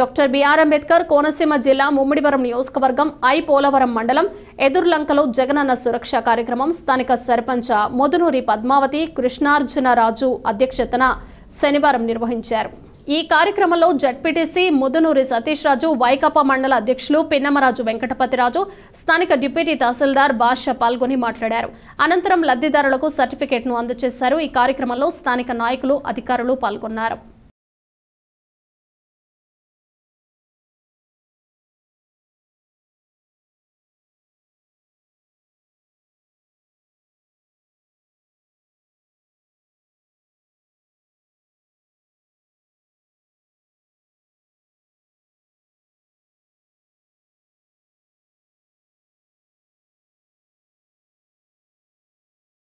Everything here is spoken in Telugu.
డాక్టర్ బిఆర్ అంబేద్కర్ కోనసీమ జిల్లా ముమ్మిడివరం నియోజకవర్గం ఐ పోలవరం మండలం ఎదుర్లంకలో జగనన్న సురక్ష కార్యక్రమం స్థానిక సర్పంచ మొదునూరి పద్మావతి కృష్ణార్జునరాజు అధ్యక్షతన శనివారం నిర్వహించారు. ఈ కార్యక్రమంలో జడ్పీటీసీ ముదునూరి సతీష్ రాజు వైకాపా మండల అధ్యక్షులు పిన్నమరాజు వెంకటపతిరాజు స్థానిక డిప్యూటీ తహసీల్దార్ బాషా పాల్గొని మాట్లాడారు. అనంతరం లబ్ధిదారులకు సర్టిఫికేట్ను అందజేశారు. ఈ కార్యక్రమంలో స్థానిక నాయకులు అధికారులు పాల్గొన్నారు.